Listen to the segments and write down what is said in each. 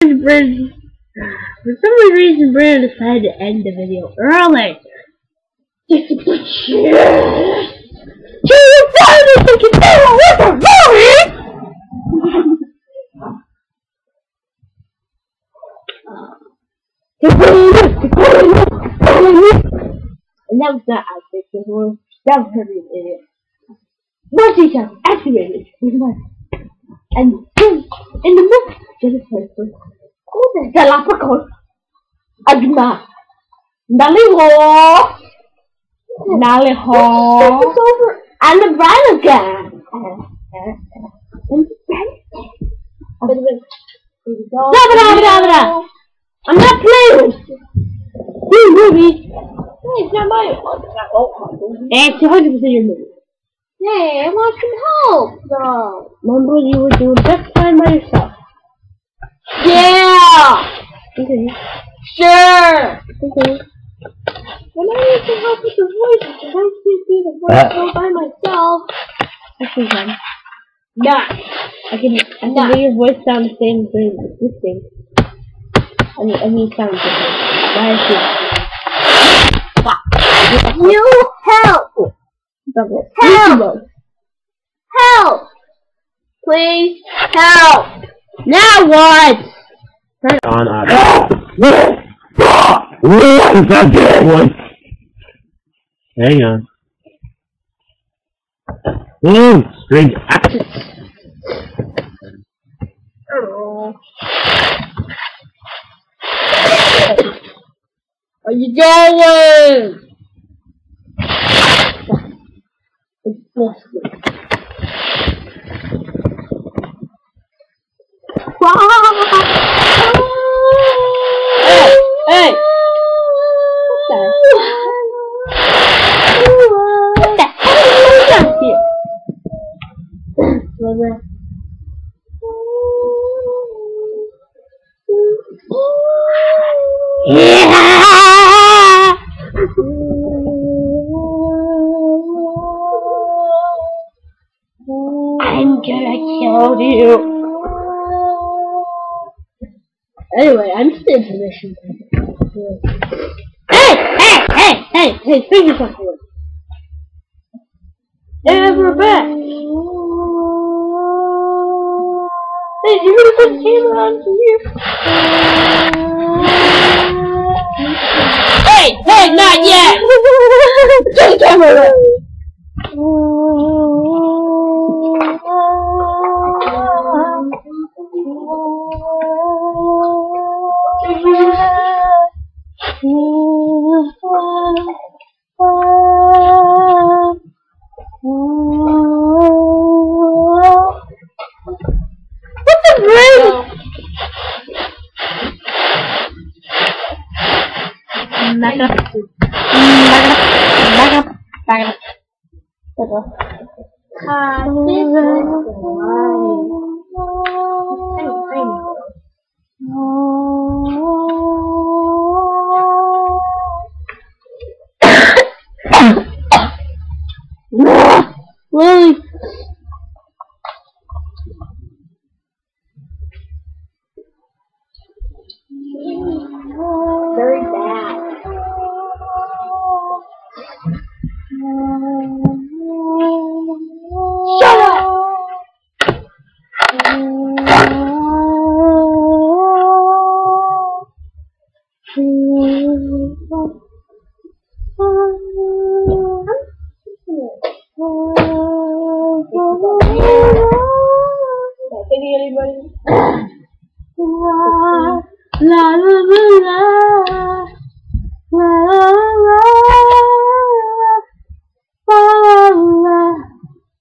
For some reason, Brandon decided to end the video early. Just to put. You finally think it's what the movie? And that was not outfit, that was an idiot. Multi sound activated and in the book Jennifer was called the Galapagos Agna Naliho Naliho and the brand again and the I'm not playing with you movie. Hey, it's not my. It's. It's 100 percent your movie. Hey, I want some help, though. Remember, you were doing just fine by yourself. Yeah! Okay. Sure! Okay. When I need some help with the voice, I can't do the voice all by myself. Actually, fine. Nah. I can, I can Nah. make your voice sound the same as this thing. I mean, I mean, sound different. Why is it? You help! Double. Help! Help! Please, help! Now what? Right on uh, us. Hang on. Ooh, strange accent. Oh. Are you going? Bye. I'm gonna kill you. Anyway, I'm still in position. Hey, hey, hey, hey, hey, figure something. out. And we're back. Hey, you gonna put the camera on here? Hey, hey, not yet. The camera. 那个，嗯，那个，那个，那个，那个，那个。卡。anybody? la la la la la la la la la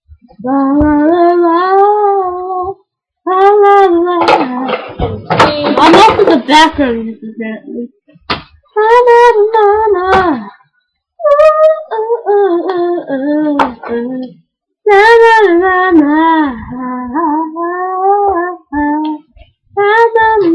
la la la la la. I'm off in the background music apparently. La la la la. na na na na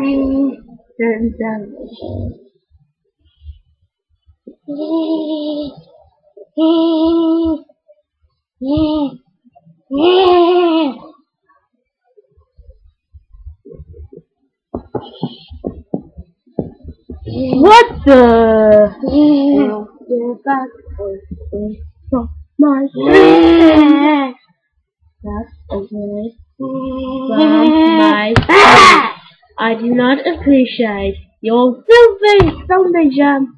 Rain turns down. What the? Back my. That's. From my. I do not appreciate your filthy Sunday foundation.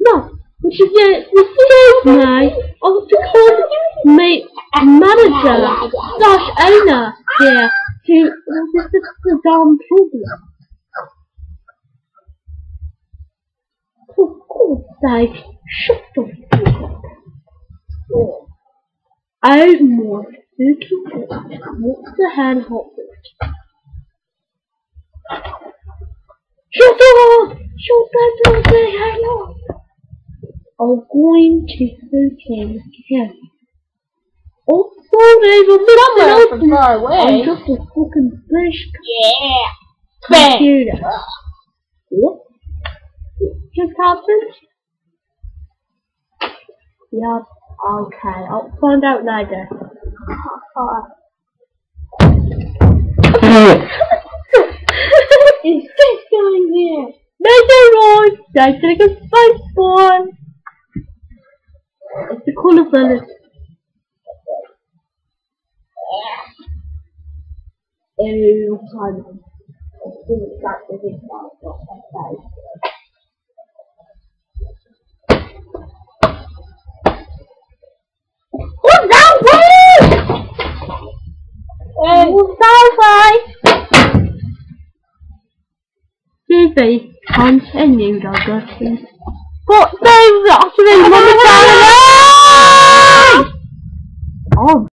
No, which is yet refuse my of to call me manager slash owner here to this is the damn problem. For God's sake, shut the fuck up. Oh, I want keep it. What's the hand Shut up! Shut up and say hello! I'm going to fucking kill you. Oh, sorry, but Somewhere from far I'm just a fucking fish Yeah. Computer. What just happened? Yep, okay, I'll find out later. Is this going here? Meteoroid! Don't take a space boy! It's the cooler. Oh, time. What's that way? Hey. What's that way? TV, continue, Douglas. But they've actually, Mama, Oh,